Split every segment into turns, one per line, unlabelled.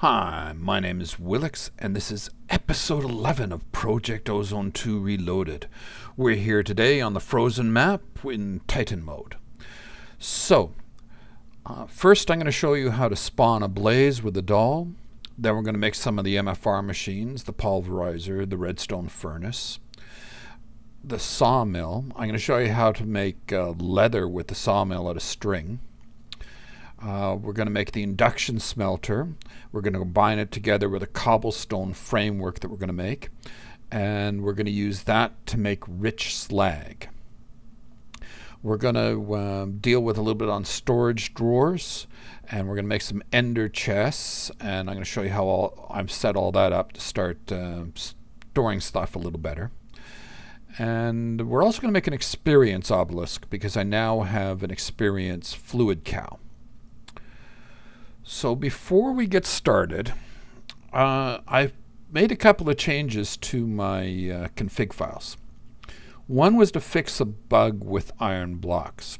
Hi, my name is Wilx, and this is episode 11 of Project Ozone 2 Reloaded. We're here today on the frozen map in Titan mode. So, uh, first I'm going to show you how to spawn a blaze with a doll. Then we're going to make some of the MFR machines, the pulverizer, the redstone furnace, the sawmill. I'm going to show you how to make uh, leather with the sawmill out of string. Uh, we're going to make the induction smelter. We're going to combine it together with a cobblestone framework that we're going to make. And we're going to use that to make rich slag. We're going to um, deal with a little bit on storage drawers. And we're going to make some ender chests. And I'm going to show you how all, I've set all that up to start uh, storing stuff a little better. And we're also going to make an experience obelisk because I now have an experience fluid cow. So before we get started, uh, I've made a couple of changes to my uh, config files. One was to fix a bug with iron blocks.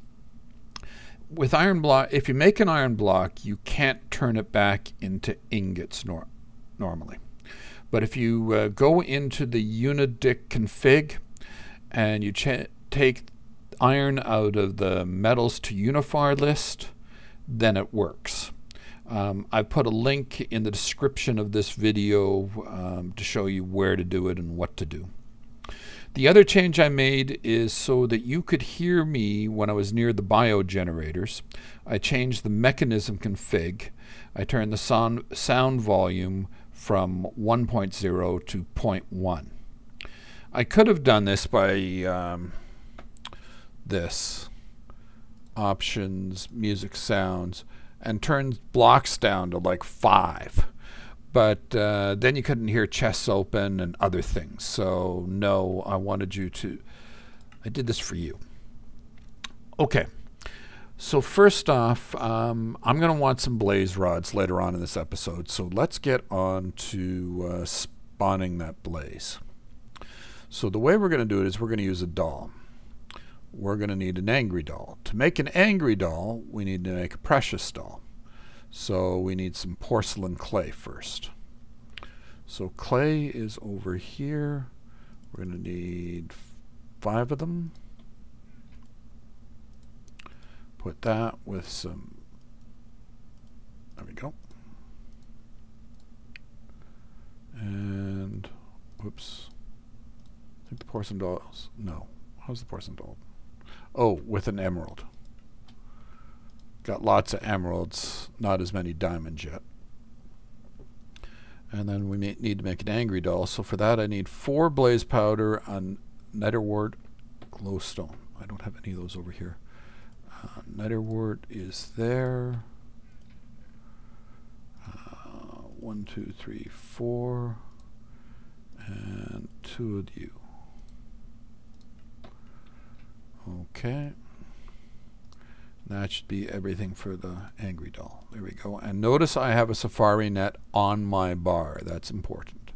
With iron block, if you make an iron block, you can't turn it back into ingots nor normally. But if you uh, go into the UniDict config and you take iron out of the metals to unifier list, then it works. Um, I put a link in the description of this video um, to show you where to do it and what to do. The other change I made is so that you could hear me when I was near the biogenerators. I changed the Mekanism config. I turned the sound, sound volume from 1.0 to 0.1. I could have done this by um, this options, music sounds and turned blocks down to like five. But uh, then you couldn't hear chests open and other things. So, no, I wanted you to. I did this for you. Okay. So, first off, um, I'm going to want some blaze rods later on in this episode. So, let's get on to uh, spawning that blaze. So, the way we're going to do it is we're going to use a doll we're going to need an angry doll. To make an angry doll, we need to make a precious doll. So we need some porcelain clay first. So clay is over here. We're going to need five of them. Put that with some, there we go. And, whoops. I think the porcelain dolls, no. How's the porcelain doll? Oh, with an emerald. Got lots of emeralds, not as many diamonds yet. And then we need to make an angry doll. So for that I need four blaze powder on netherwort glowstone. I don't have any of those over here. Uh, netherwort is there. Uh, one, two, three, four. And two of you. Okay. That should be everything for the angry doll. There we go. And notice I have a safari net on my bar. That's important.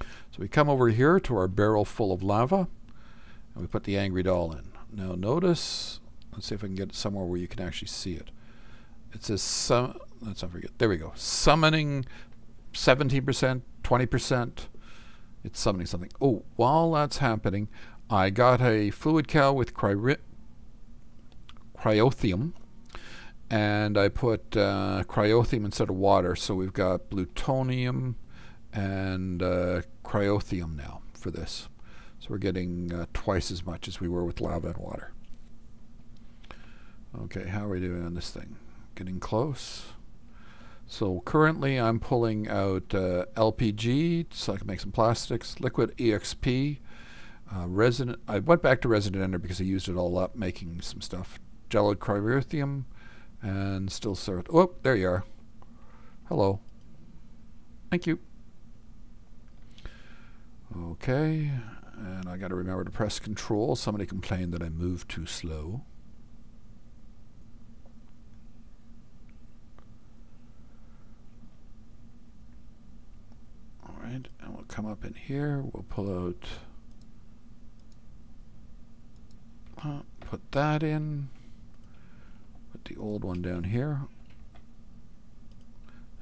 So we come over here to our barrel full of lava and we put the angry doll in. Now notice, let's see if I can get it somewhere where you can actually see it. It says, sum, let's not forget, there we go. Summoning 17%, 20%, it's summoning something. Oh, while that's happening, I got a fluid cow with cry cryotheum, and I put uh, cryotheum instead of water. So we've got pyrotheum and uh, cryotheum now for this. So we're getting uh, twice as much as we were with lava and water. Okay, how are we doing on this thing? Getting close. So currently I'm pulling out uh, LPG so I can make some plastics, liquid EXP, uh, resonant. I went back to resonant ender because I used it all up making some stuff. Gelid cryotheum and still sort. Oh, there you are. Hello. Thank you. Okay, and I got to remember to press control. Somebody complained that I moved too slow. right, and we'll come up in here, we'll pull out, uh, put that in, put the old one down here,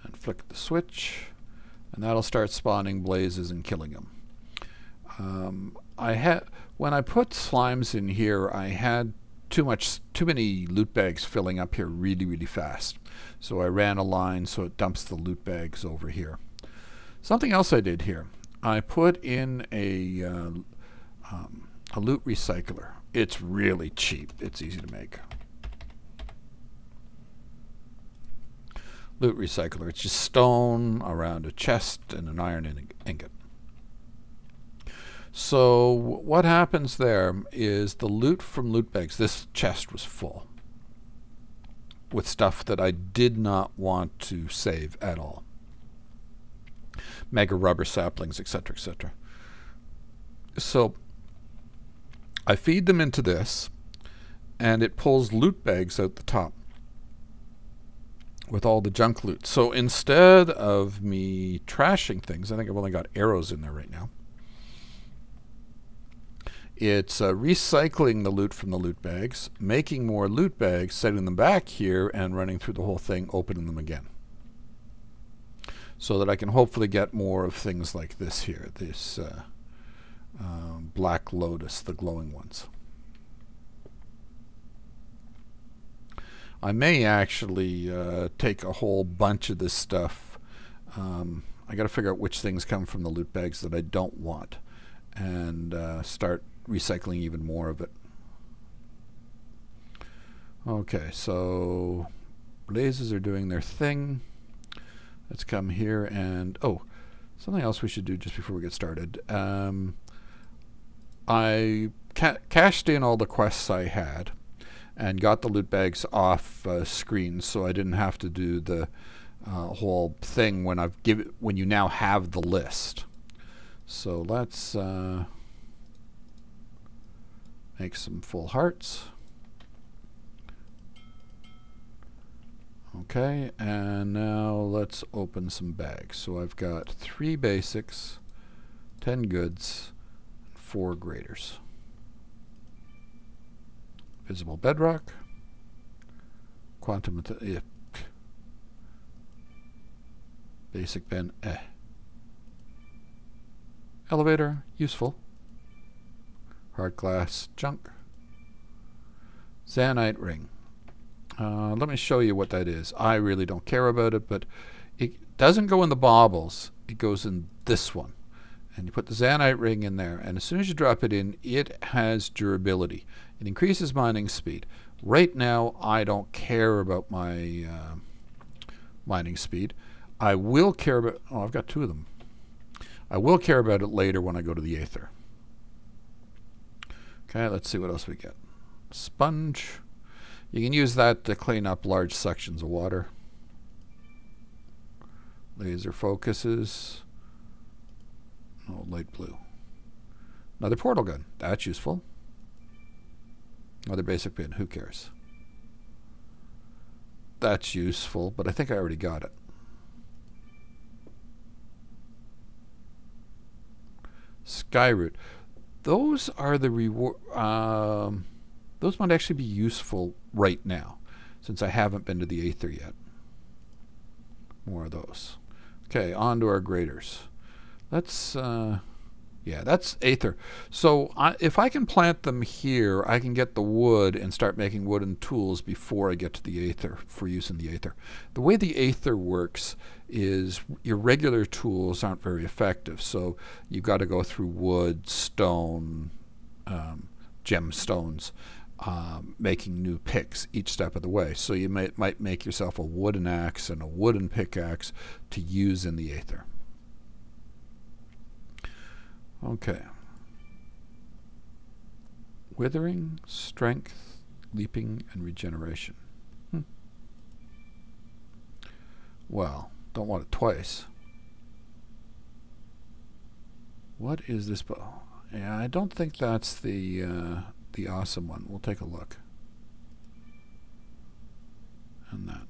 and flick the switch, and that'll start spawning blazes and killing them. Um, I had when I put slimes in here, I had too much, too many loot bags filling up here really, really fast. So I ran a line so it dumps the loot bags over here. Something else I did here, I put in a uh, um, a loot recycler. It's really cheap. It's easy to make. Loot recycler. It's just stone around a chest and an iron ingot. So what happens there is the loot from loot bags, this chest was full with stuff that I did not want to save at all. Mega rubber saplings, etc., etc. So I feed them into this, and it pulls loot bags out the top with all the junk loot. So instead of me trashing things, I think I've only got arrows in there right now. It's uh, recycling the loot from the loot bags, making more loot bags, setting them back here, and running through the whole thing, opening them again. So that I can hopefully get more of things like this here, this uh, uh, Black Lotus, the glowing ones. I may actually uh, take a whole bunch of this stuff. Um, I got to figure out which things come from the loot bags that I don't want and uh, start recycling even more of it. Okay, so blazes are doing their thing. Let's come here and, oh, something else we should do just before we get started. Um, I ca cached in all the quests I had and got the loot bags off uh, screen so I didn't have to do the uh, whole thing when I've give when you now have the list. So let's uh, Make some full hearts. Okay, and now let's open some bags. So I've got three basics, 10 goods, four graders. Visible bedrock, quantum, eh. basic pen, eh. Elevator, useful. Hard glass junk. Zanite ring. Uh, let me show you what that is. I really don't care about it, but it doesn't go in the baubles. It goes in this one. And you put the zanite ring in there, and as soon as you drop it in, it has durability. It increases mining speed. Right now, I don't care about my uh, mining speed. I will care about, oh, I've got two of them. I will care about it later when I go to the Aether. Okay, let's see what else we get. Sponge. You can use that to clean up large sections of water. Laser focuses. Oh, light blue. Another portal gun. That's useful. Another basic pin. Who cares? That's useful, but I think I already got it. Skyroot those are the reward. Um, those might actually be useful right now, since I haven't been to the Aether yet. More of those. Okay, on to our graders. Let's. Uh, yeah, that's Aether. So I, if I can plant them here, I can get the wood and start making wooden tools before I get to the Aether for use in the Aether. The way the Aether works is your regular tools aren't very effective. So you've got to go through wood, stone, um, gemstones, um, making new picks each step of the way. So you may, might make yourself a wooden axe and a wooden pickaxe to use in the Aether. Okay. Withering, strength, leaping, and regeneration. Hmm. Well, don't want it twice. What is this bow? Yeah, I don't think that's the uh, the awesome one. We'll take a look. And that.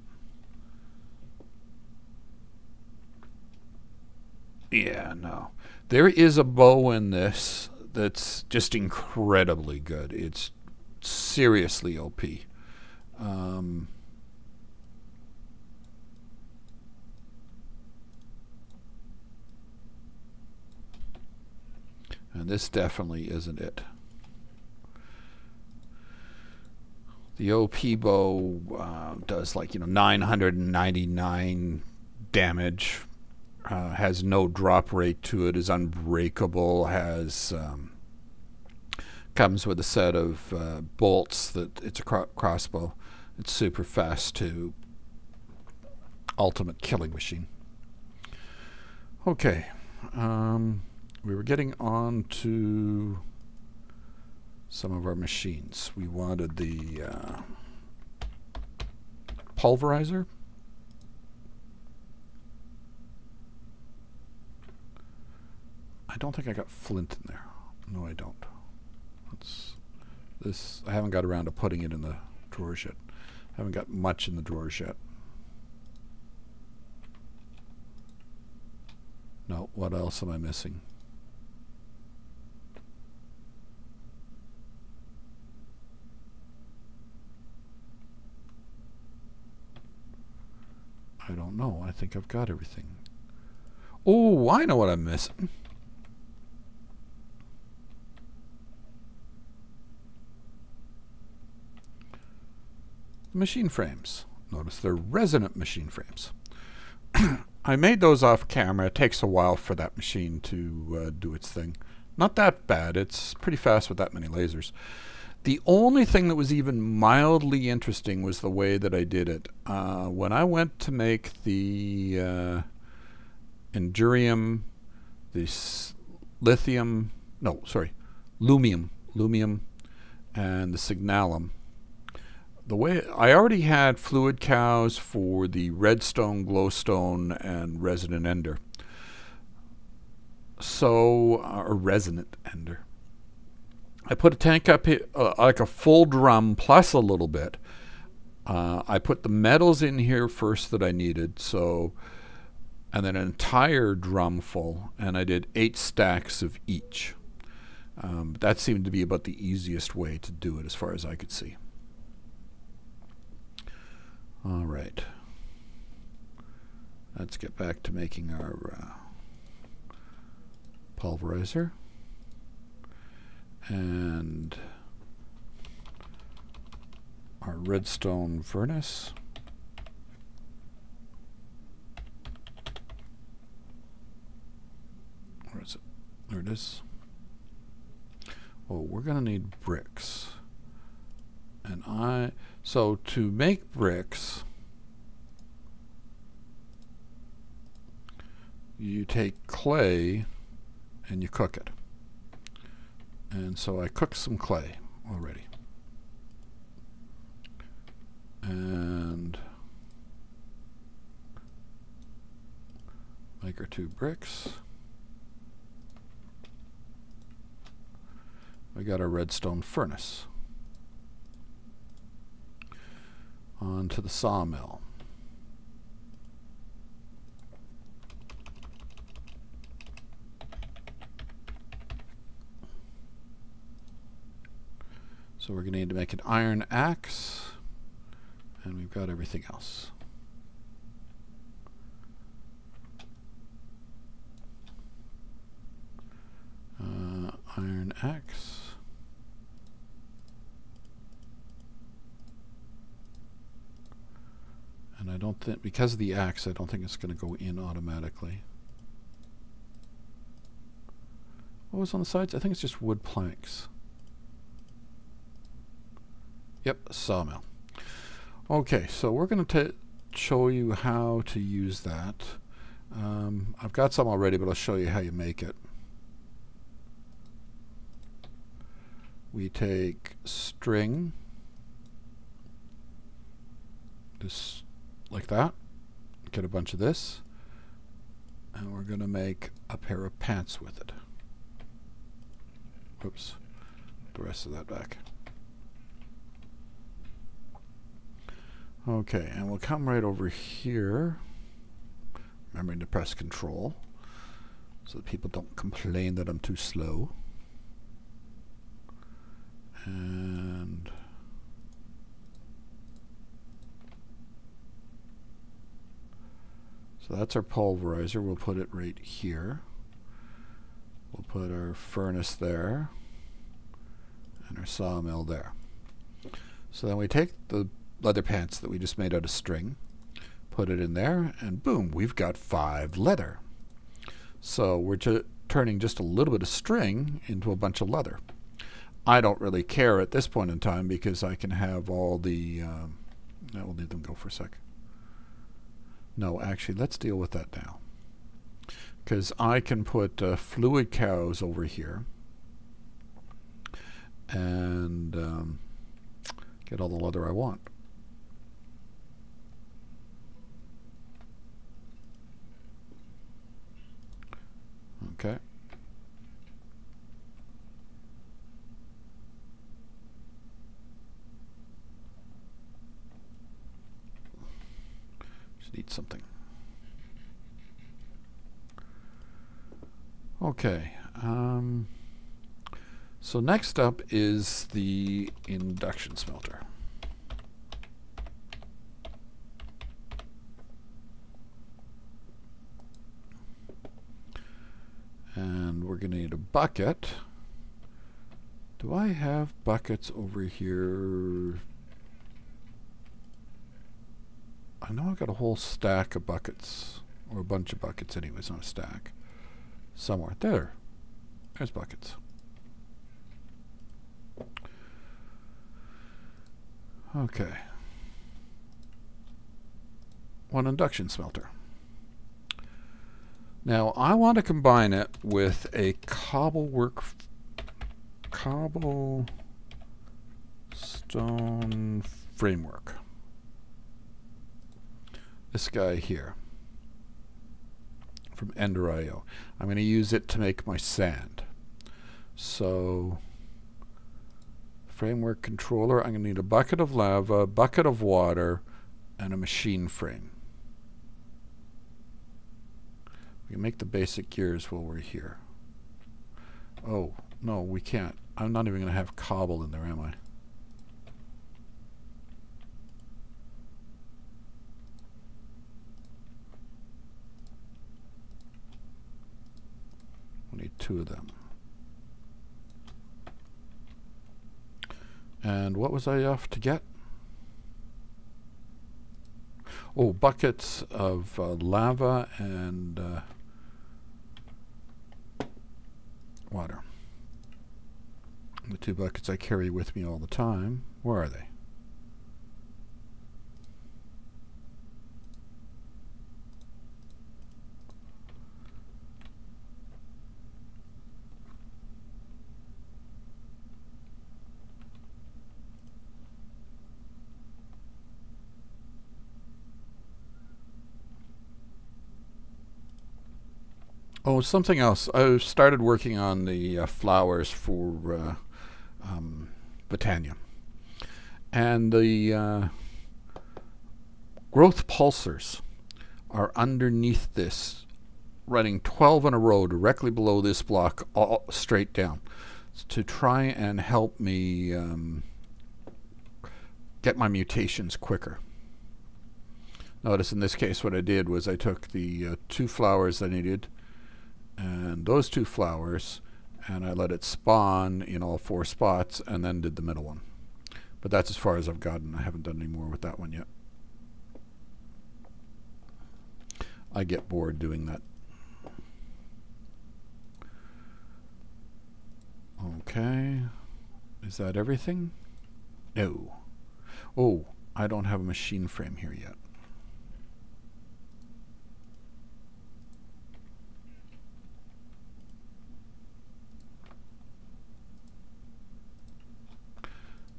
Yeah, no. There is a bow in this that's just incredibly good. It's seriously OP. Um, and this definitely isn't it. The OP bow uh, does like, you know, 999 damage, uh, has no drop rate to it, is unbreakable, has um, comes with a set of uh, bolts that it's a cro crossbow. It's super fast to ultimate killing machine. Okay, um, we were getting on to some of our machines. We wanted the uh, pulverizer. I don't think I got flint in there. No, I don't. Let's this. I haven't got around to putting it in the drawers yet. I haven't got much in the drawers yet. No, what else am I missing? Know. I think I've got everything. Oh, I know what I'm missing. Machine frames. Notice they're resonant machine frames. I made those off camera. It takes a while for that machine to uh, do its thing. Not that bad. It's pretty fast with that many lasers. The only thing that was even mildly interesting was the way that I did it. Uh, when I went to make the uh, Enderium, the lithium, no, sorry, lumium, lumium, and the signalum, the way I already had fluid cows for the redstone, glowstone, and resonant ender. So, uh, or resonant ender. I put a tank up here, uh, like a full drum plus a little bit. Uh, I put the metals in here first that I needed, so, and then an entire drum full, and I did eight stacks of each. Um, that seemed to be about the easiest way to do it as far as I could see. All right. Let's get back to making our uh, pulverizer. And our redstone furnace. Where is it? There it is. Oh, we're going to need bricks. And I so to make bricks, you take clay and you cook it. And so I cooked some clay already. And make our two bricks. We got our redstone furnace. onto the sawmill. So we're going to need to make an iron axe, and we've got everything else. Uh, iron axe. And I don't think, because of the axe, I don't think it's going to go in automatically. What was on the sides? I think it's just wood planks. Yep, sawmill. Okay, so we're going to show you how to use that. Um, I've got some already, but I'll show you how you make it. We take string, this like that. Get a bunch of this. And we're going to make a pair of pants with it. Oops. The rest of that back. Okay, and we'll come right over here. Remembering to press control so that people don't complain that I'm too slow. And So that's our pulverizer. We'll put it right here. We'll put our furnace there and our sawmill there. So then we take the leather pants that we just made out of string, put it in there, and boom, we've got five leather. So we're turning just a little bit of string into a bunch of leather. I don't really care at this point in time because I can have all the... Um, I will leave them go for a sec. No, actually, let's deal with that now. Because I can put uh, fluid cows over here and um, get all the leather I want. Okay. Just need something. Okay. Um, so next up is the induction smelter. And we're going to need a bucket. Do I have buckets over here? I know I've got a whole stack of buckets, or a bunch of buckets anyways, not a stack. Somewhere. There. There's buckets. Okay. One induction smelter. Now I want to combine it with a cobblework cobble stone framework. This guy here from Ender.io. I'm going to use it to make my sand. So framework controller, I'm going to need a bucket of lava, a bucket of water, and a machine frame. We can make the basic gears while we're here. Oh, no, we can't. I'm not even going to have cobble in there, am I? We need two of them. And what was I off to get? Oh, buckets of uh, lava and uh, water. The two buckets I carry with me all the time. Where are they? Oh, something else. I started working on the uh, flowers for uh, um. And the uh, growth pulsars are underneath this, running 12 in a row directly below this block, all straight down, to try and help me um, get my mutations quicker. Notice in this case what I did was I took the uh, two flowers I needed, and those two flowers and I let it spawn in all four spots and then did the middle one. But that's as far as I've gotten. I haven't done any more with that one yet. I get bored doing that. Okay. Is that everything? No. Oh, I don't have a machine frame here yet.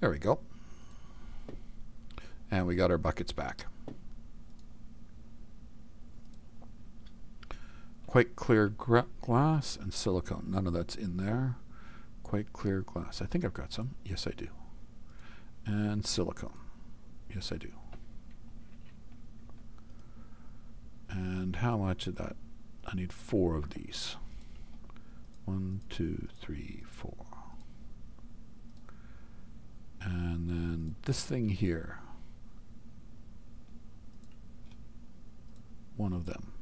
There we go. And we got our buckets back. Quite clear glass and silicone. None of that's in there. Quite clear glass. I think I've got some. Yes, I do. And silicone. Yes, I do. And how much of that? I need four of these. One, two, three, four. And then this thing here. One of them.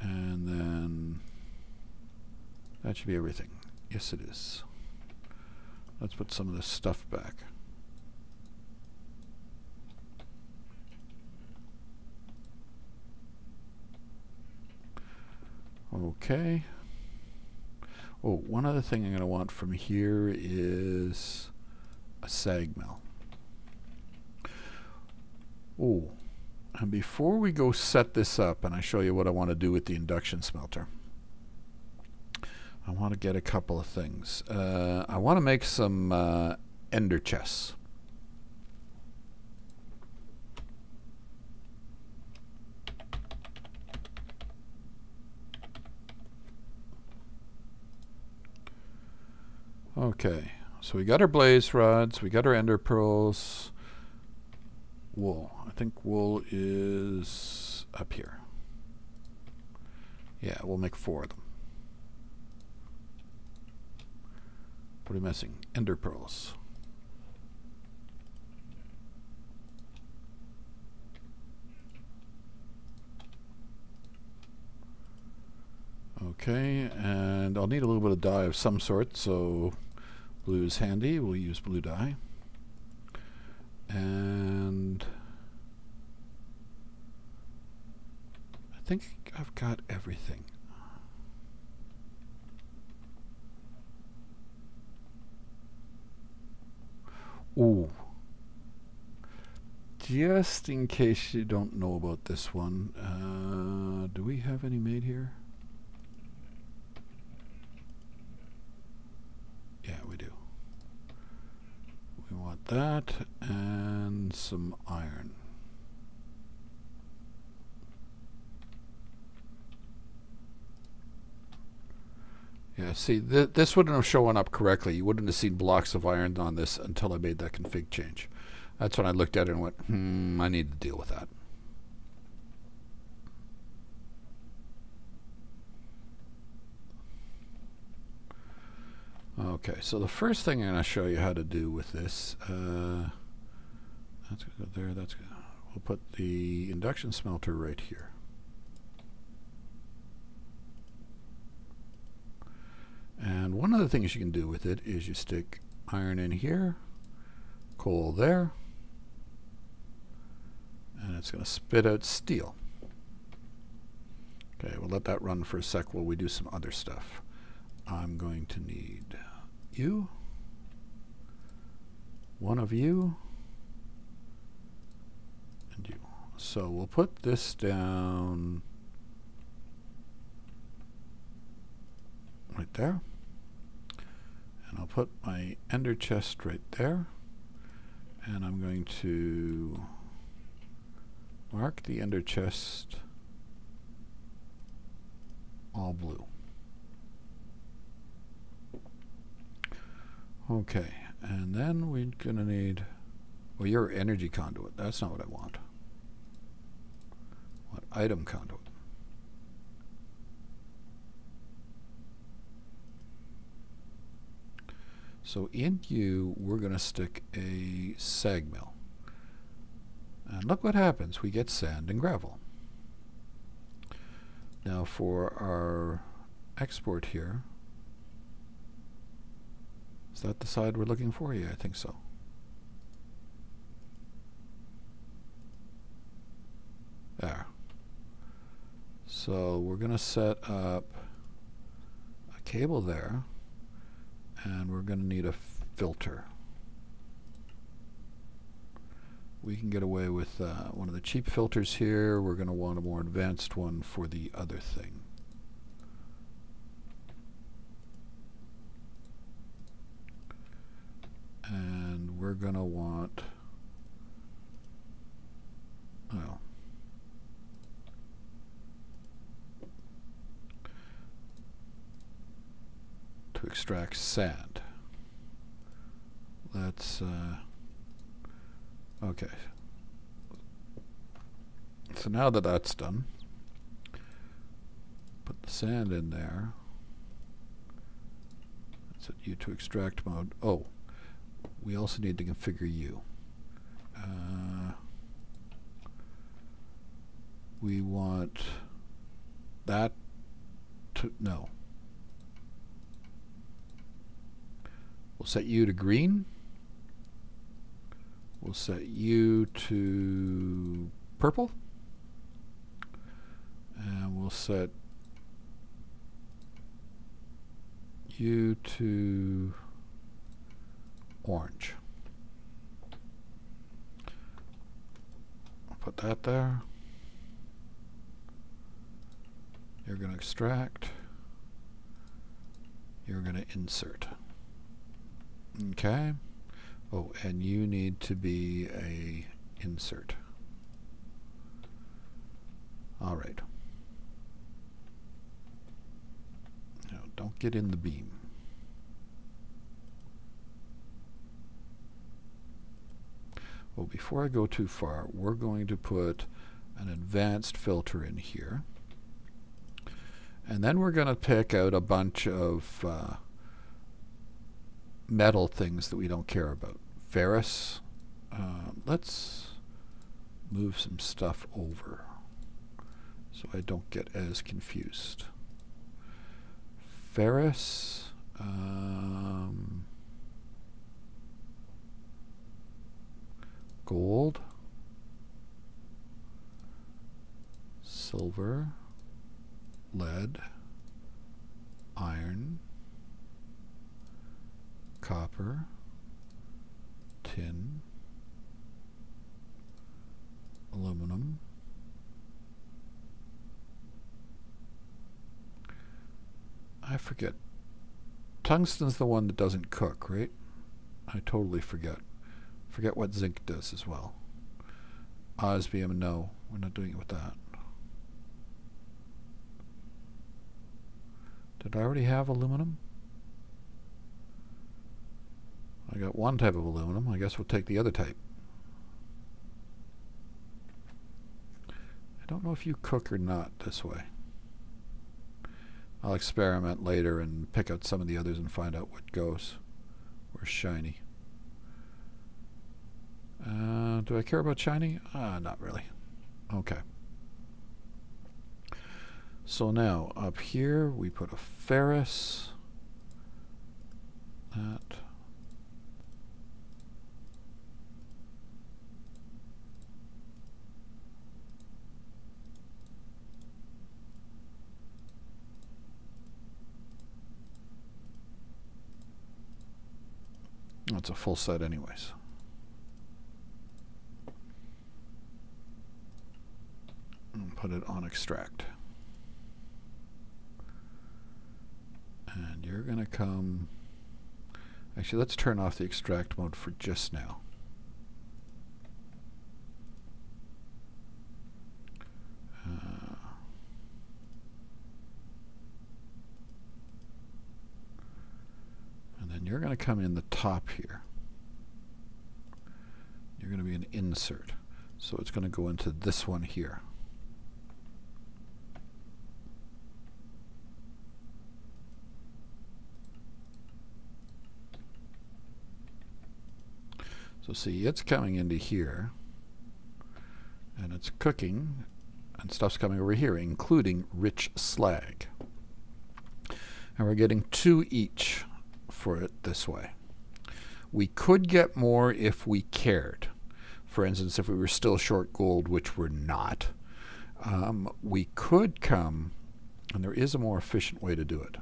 And then That should be everything. Yes, it is. Let's put some of this stuff back. Okay. Oh, one other thing I'm going to want from here is a sag mill. Oh, and before we go set this up and I show you what I want to do with the induction smelter, I want to get a couple of things. Uh, I want to make some uh, ender chests. Okay, so we got our blaze rods, we got our ender pearls, wool. I think wool is up here. Yeah, we'll make four of them. What are we missing? Ender pearls. Okay, and I'll need a little bit of dye of some sort, so blue is handy. We'll use blue dye. And I think I've got everything. Ooh. Just in case you don't know about this one, uh, do we have any made here? Yeah, we do. We want that and some iron. Yeah, see, th this wouldn't have shown up correctly. You wouldn't have seen blocks of iron on this until I made that config change. That's when I looked at it and went, hmm, I need to deal with that. Okay, so the first thing I'm going to show you how to do with this, uh, that's going to go there, that's gonna, we'll put the induction smelter right here. And one of the things you can do with it is you stick iron in here, coal there, and it's going to spit out steel. Okay, we'll let that run for a sec while we do some other stuff. I'm going to need you, one of you, and you. So we'll put this down right there. And I'll put my ender chest right there. And I'm going to mark the ender chest all blue. Okay, and then we're going to need, well, your energy conduit. That's not what I want. What item conduit? So in you, we're going to stick a sag mill. And look what happens. We get sand and gravel. Now for our export here, is that the side we're looking for? Yeah, I think so. There. So we're going to set up a cable there and we're going to need a filter. We can get away with uh, one of the cheap filters here. We're going to want a more advanced one for the other thing. And we're going to want, well, to extract sand. Let's, uh, okay. So now that that's done, put the sand in there. Set you to extract mode. Oh, we also need to configure you. Uh, we want that to, no, We'll set you to green. We'll set you to purple. And we'll set you to orange. Put that there. You're going to extract. You're going to insert. Okay. Oh, and you need to be a insert. All right. Now, don't get in the beam. Well, before I go too far, we're going to put an advanced filter in here. And then we're going to pick out a bunch of uh, metal things that we don't care about. Ferrous. Uh, let's move some stuff over so I don't get as confused. Ferrous. Um, gold. Silver lead, iron, copper, tin, aluminum, I forget. Tungsten's the one that doesn't cook, right? I totally forget. Forget what zinc does as well. Osmium, no, we're not doing it with that. Did I already have aluminum? I got one type of aluminum. I guess we'll take the other type. I don't know if you cook or not this way. I'll experiment later and pick out some of the others and find out what goes. Where's shiny? Uh, do I care about shiny? Uh, not really. Okay. So now up here we put a ferrous. That. That's a full set anyways. And put it on extract. And you're going to come... Actually, let's turn off the extract mode for just now. Uh, and then you're going to come in the top here. You're going to be an insert. So it's going to go into this one here. So see, it's coming into here, and it's cooking, and stuff's coming over here, including rich slag. And we're getting two each for it this way. We could get more if we cared. For instance, if we were still short gold, which we're not, um, we could come, and there is a more efficient way to do it.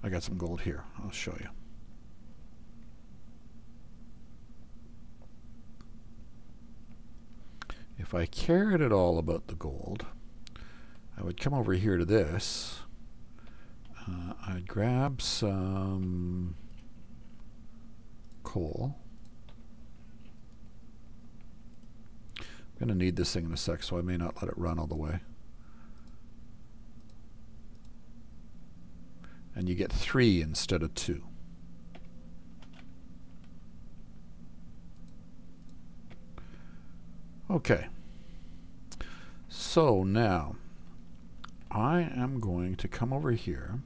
I got some gold here. I'll show you. If I cared at all about the gold, I would come over here to this. Uh, I'd grab some coal. I'm going to need this thing in a sec, so I may not let it run all the way. And you get three instead of two. Okay. So now I am going to come over here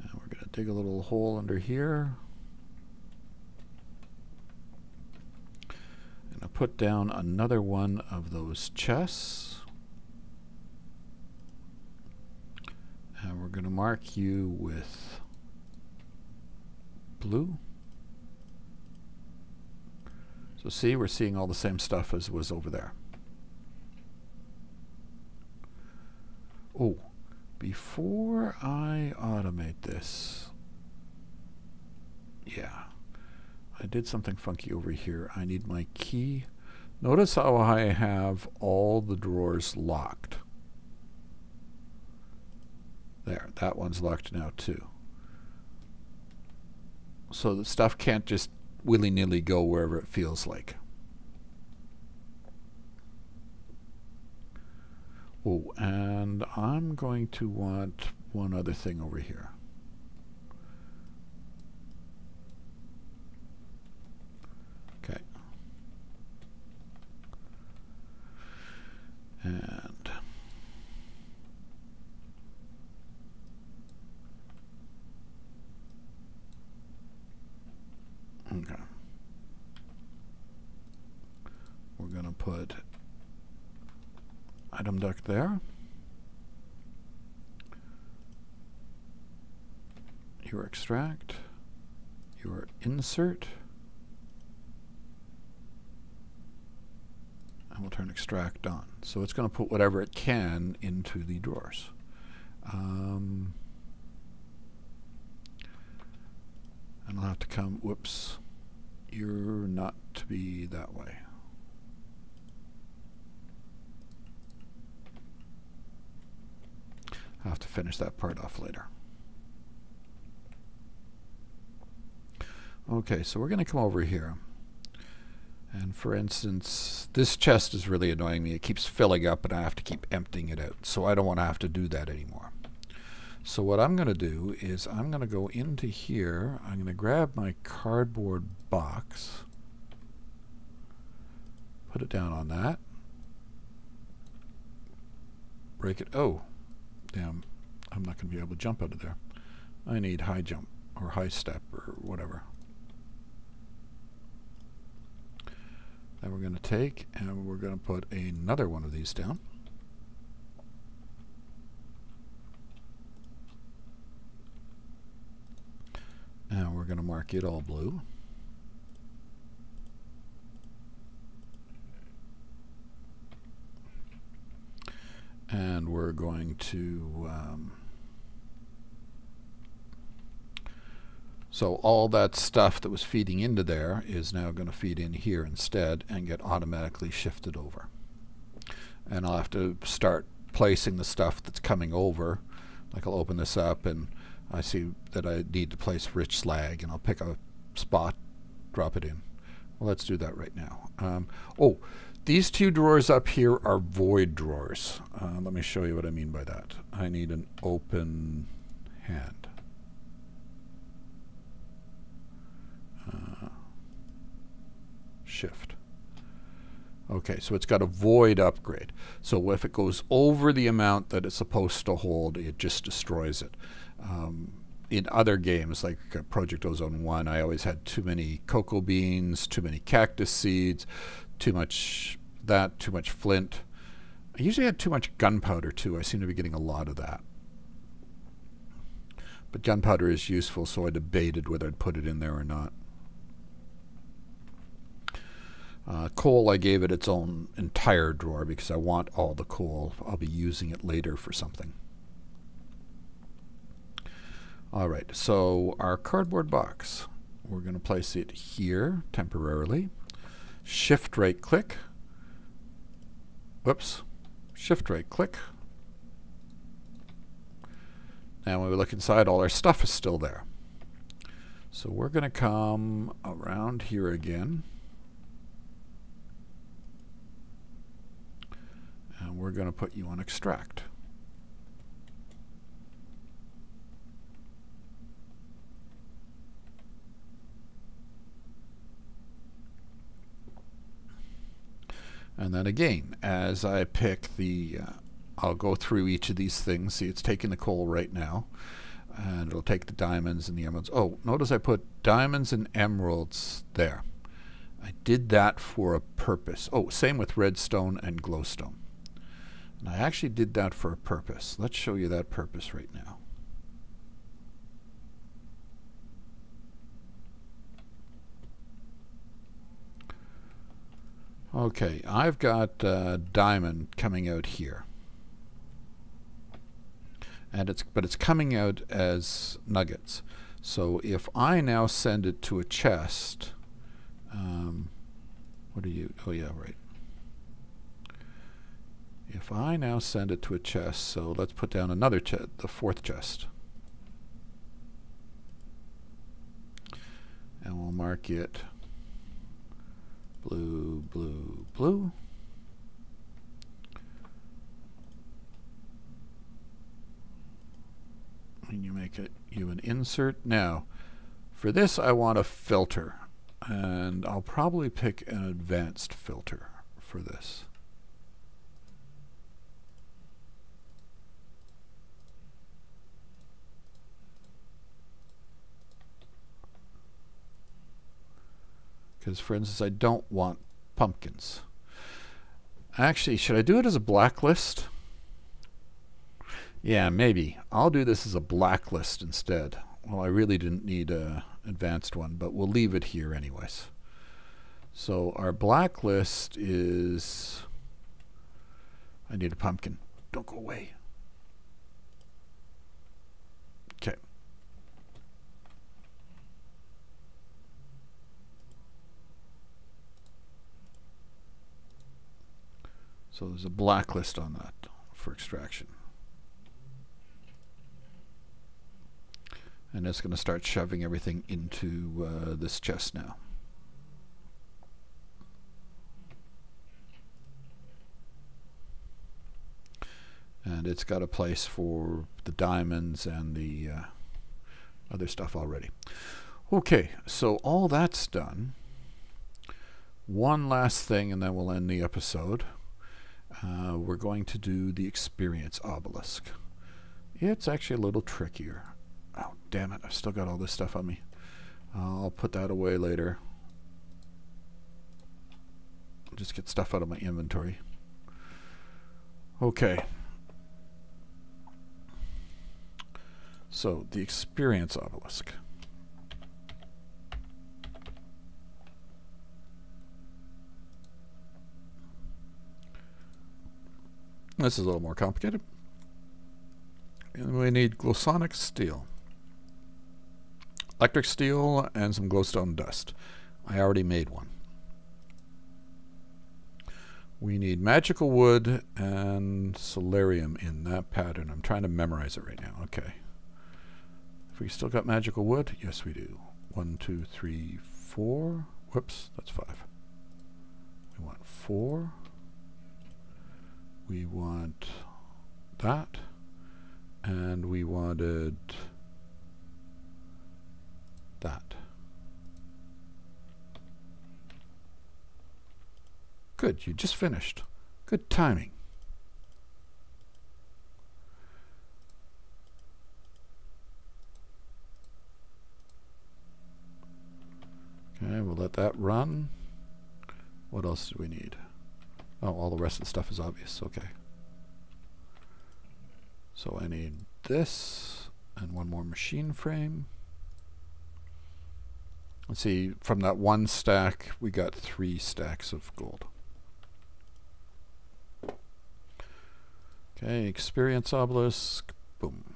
and we're going to dig a little hole under here and I put down another one of those chests And we're going to mark you with blue. So see, we're seeing all the same stuff as was over there. Oh, before I automate this, yeah, I did something funky over here. I need my key. Notice how I have all the drawers locked. There, that one's locked now too. So the stuff can't just willy-nilly go wherever it feels like. Oh, and I'm going to want one other thing over here. Okay. And okay. We're going to put item duct there. Your extract, your insert, and we'll turn extract on. So it's going to put whatever it can into the drawers. Um, and I'll have to come, whoops, you're not to be that way. I'll have to finish that part off later. Okay, so we're going to come over here. And for instance, this chest is really annoying me. It keeps filling up and I have to keep emptying it out. So I don't want to have to do that anymore. So what I'm going to do is I'm going to go into here. I'm going to grab my cardboard box. Put it down on that. Break it. Oh, damn. I'm not going to be able to jump out of there. I need high jump or high step or whatever. Then we're going to take and we're going to put another one of these down. And we're going to mark it all blue. And we're going to um, So all that stuff that was feeding into there is now going to feed in here instead and get automatically shifted over. And I'll have to start placing the stuff that's coming over. Like I'll open this up and I see that I need to place rich slag and I'll pick a spot, drop it in. Well, let's do that right now. Um, oh, these two drawers up here are void drawers. Uh, let me show you what I mean by that. I need an open hand. Uh, shift. Okay, so it's got a void upgrade. So if it goes over the amount that it's supposed to hold, it just destroys it. Um, in other games, like uh, Project Ozone 1, I always had too many cocoa beans, too many cactus seeds, too much that, too much flint. I usually had too much gunpowder too. I seem to be getting a lot of that. But gunpowder is useful, so I debated whether I'd put it in there or not. Uh, coal, I gave it its own entire drawer because I want all the coal. I'll be using it later for something. All right, so our cardboard box, we're going to place it here temporarily. Shift right click. Whoops. Shift right click. And when we look inside, all our stuff is still there. So we're going to come around here again. and we're going to put you on extract. And then again, as I pick the, uh, I'll go through each of these things. See, it's taking the coal right now. And it'll take the diamonds and the emeralds. Oh, notice I put diamonds and emeralds there. I did that for a purpose. Oh, same with redstone and glowstone. And I actually did that for a purpose. Let's show you that purpose right now. Okay, I've got uh, diamond coming out here. And it's but it's coming out as nuggets. So if I now send it to a chest, um, what are you? Oh yeah, right. If I now send it to a chest, so let's put down another chest, the fourth chest. And we'll mark it blue, blue. And you make it you an insert. Now, for this I want a filter. And I'll probably pick an advanced filter for this. Because, for instance, I don't want pumpkins. Actually, should I do it as a blacklist? Yeah, maybe. I'll do this as a blacklist instead. Well, I really didn't need a advanced one, but we'll leave it here anyways. So our blacklist is... I need a pumpkin. Don't go away. So there's a blacklist on that for extraction. And it's going to start shoving everything into uh, this chest now. And it's got a place for the diamonds and the uh, other stuff already. Okay, so all that's done. One last thing and then we'll end the episode uh, we're going to do the experience obelisk. It's actually a little trickier. Oh, damn it. I've still got all this stuff on me. Uh, I'll put that away later. Just get stuff out of my inventory. Okay. So, the experience obelisk. This is a little more complicated. And we need glowsonic steel. Electric steel and some glowstone dust. I already made one. We need magical wood and soularium in that pattern. I'm trying to memorize it right now. Okay. If we still got magical wood? Yes, we do. One, two, three, four. Whoops, that's five. We want four we want that and we wanted that. Good, you just finished. Good timing. Okay, we'll let that run. What else do we need? Oh, all the rest of the stuff is obvious. Okay. So I need this and one more machine frame. Let's see, from that one stack, we got three stacks of gold. Okay, experience obelisk, boom.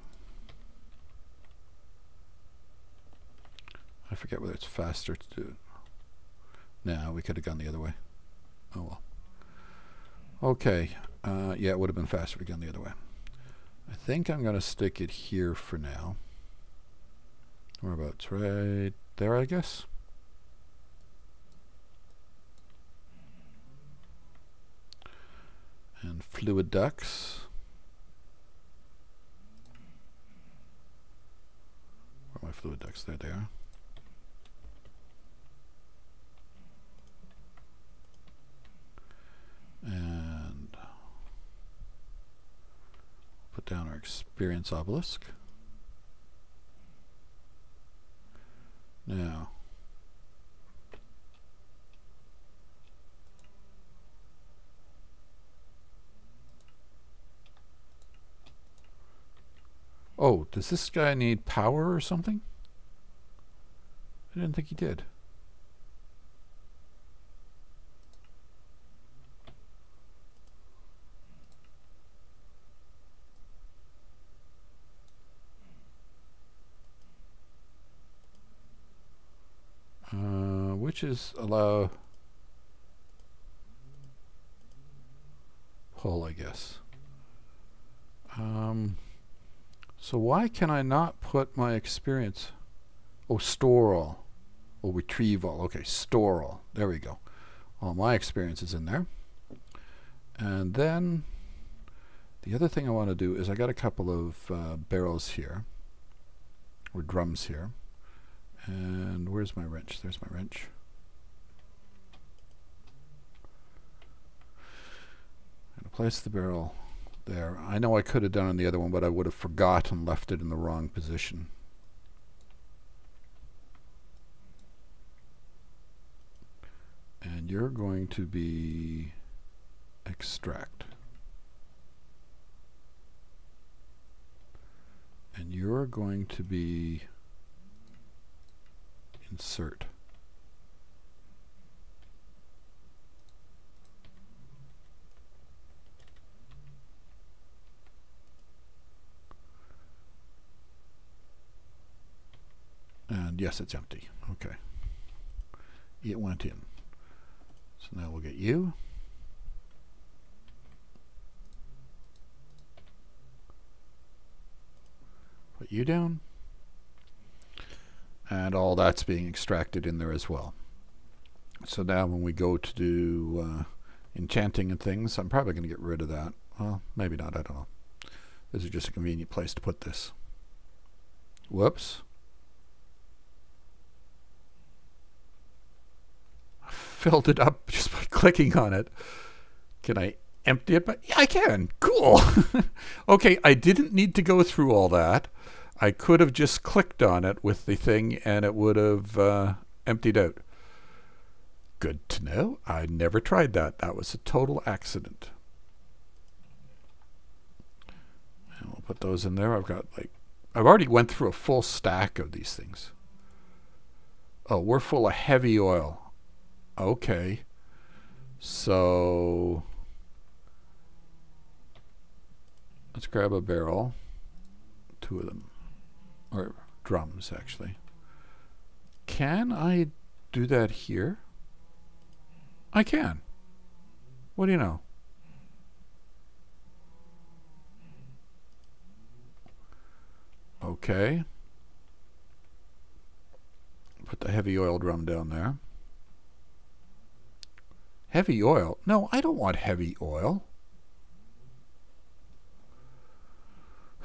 I forget whether it's faster to do it. No, we could have gone the other way. Oh well. Okay, uh, yeah, it would have been faster gone the other way. I think I'm going to stick it here for now. Whereabouts? Right there, I guess. And fluid ducts. Where are my fluid ducts? There they are. And put down our experience obelisk. Now, Oh, does this guy need power or something? I didn't think he did. Is allow pull, I guess. Um, so why can I not put my experience? Oh, store all. Oh, retrieve all. Okay, store all. There we go. All my experience is in there. And then the other thing I want to do is I got a couple of uh, barrels here, or drums here. And where's my wrench? There's my wrench. Place the barrel there. I know I could have done on the other one, but I would have forgotten and left it in the wrong position. And you're going to be extract. And you're going to be insert. Yes, it's empty. Okay. It went in. So now we'll get you. Put you down. And all that's being extracted in there as well. So now when we go to do uh, enchanting and things, I'm probably going to get rid of that. Well, maybe not. I don't know. This is just a convenient place to put this. Whoops. Filled it up just by clicking on it. Can I empty it? But yeah, I can. Cool. okay, I didn't need to go through all that. I could have just clicked on it with the thing and it would have uh, emptied out. Good to know. I never tried that. That was a total accident. And we'll put those in there. I've got like, I've already went through a full stack of these things. Oh, we're full of heavy oil. Okay. So let's grab a barrel, two of them, or drums actually. Can I do that here? I can. What do you know? Okay. Put the heavy oil drum down there. Heavy oil? No, I don't want heavy oil.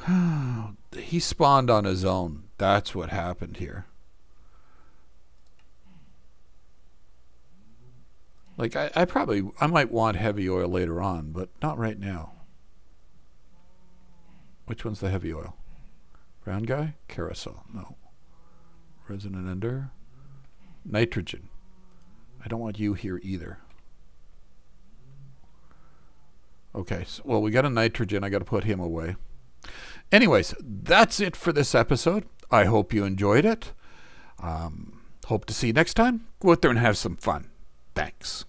he spawned on his own. That's what happened here. Like, I, I probably, I might want heavy oil later on, but not right now. Which one's the heavy oil? Brown guy? Carousel. No. Resonant ender? Nitrogen. I don't want you here either. Okay, so, well, we got a nitrogen. I got to put him away. Anyways, that's it for this episode. I hope you enjoyed it. Um, hope to see you next time. Go out there and have some fun. Thanks.